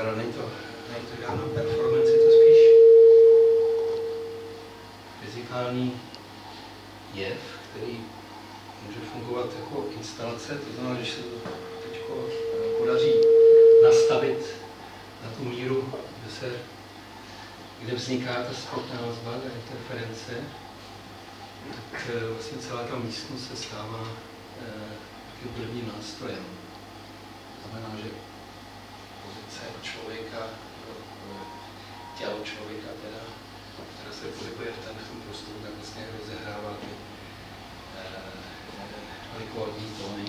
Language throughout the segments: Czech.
teda není to, není to žádná performance, je to spíš fyzikální jev, který může fungovat jako instalace, to znamená, že se to teď podaří nastavit na tu míru, kde, se, kde vzniká ta spotná vazba, ta interference, tak eh, vlastně celá ta místnost se stává eh, takovým prvním nástrojem. To znamená, že pozice člověka, tělo člověka teda, které se pohybuje v tom prostoru, tak vlastně rozehrává ty rekordní tóny.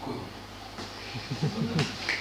こ。